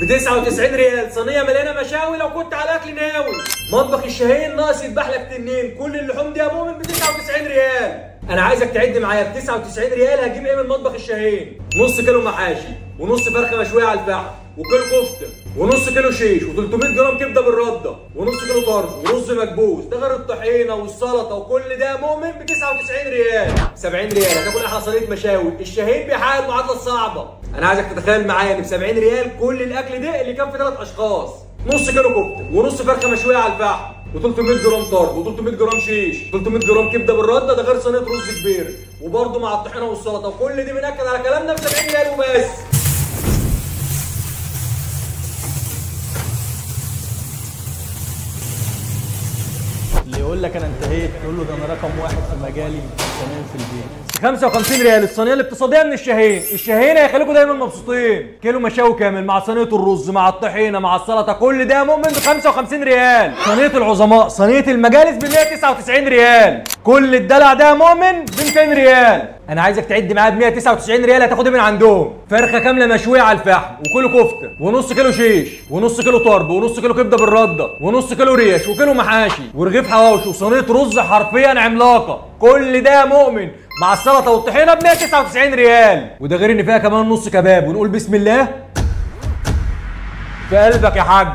ب 99 ريال. صينية مليانة مشاوي. لو كنت على أكل ناوي. مطبخ الشاهين ناقص يذبح لك تنين كل اللحوم دي يا مؤمن ب 99 ريال. أنا عايزك تعد معايا ب 99 ريال. هجيب إيه من مطبخ الشاهين نص كيلو محاشي ونص فرخة مشوية على الفحم وكيلو كفتة ونص كيلو شيش و300 جرام كبدة بالردة ونص كيلو طرب ورز مكبوس. ده غير الطحينة والسلطة وكل ده مؤمن ب 99 ريال. 70 ريال. هتاكل أحلى صينيه مشاوي؟ الشاهين بيحقق المعادله الصعبه أنا عايزك تتخيل معايا ان ب 70 ريال كل الاكل ده اللي كان في ثلاث اشخاص. نص كيلو كفته ونص فرخة مشوية على الفحم و300 جرام طرب و300 جرام شيش و300 جرام كبدة بالردة ده غير صينية رز كبير. وبرده مع الطحينة والسلطة وكل دي بناكد على كلامنا ب 70 ريال وبس. اللي يقول لك أنا انتهيت تقول له ده أنا رقم واحد في مجالي. تمام في البيت 55 ريال. الصينية الاقتصادية من الشاهين الشاهين هيخليكم دايما مبسوطين. كيلو مشاوي كامل مع صينية الرز مع الطحينة مع السلطة. كل ده مؤمن ب 55 ريال. صينية العظماء صينية المجالس ب 199 ريال. كل الدلع ده مؤمن ب 200 ريال. أنا عايزك تعد معايا ب 199 ريال هتاخدها من عندهم؟ فرخة كاملة مشوية على الفحم وكيلو كفتة ونص كيلو شيش ونص كيلو طرب ونص كيلو كبدة بالردة ونص كيلو ريش وكيلو محاشي ورغيف حواوشي وصينية رز حرفيا عملاقة. كل ده مؤمن مع السلطه والطحينة ب 199 ريال. وده غير إن فيها كمان نص كباب. ونقول بسم الله. في قلبك يا حاج.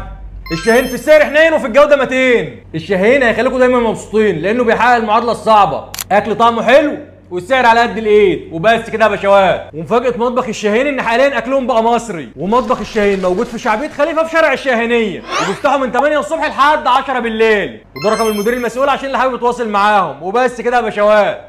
الشاهين في السعر حنين وفي الجودة متين الشاهين هيخليكم دايما مبسوطين لأنه بيحقق المعادلة الصعبة. أكل طعمه حلو. والسعر على قد الإيد وبس كده يا باشوات. ومفاجأة مطبخ الشاهين إن حاليا أكلهم بقى مصري. ومطبخ الشاهين موجود في شعبية خليفة في شارع الشاهينية. وبيفتحوا من 8 الصبح لحد 10 بالليل. وده رقم المدير المسؤول عشان اللي حابب يتواصل معاهم. وبس كده يا باشوات.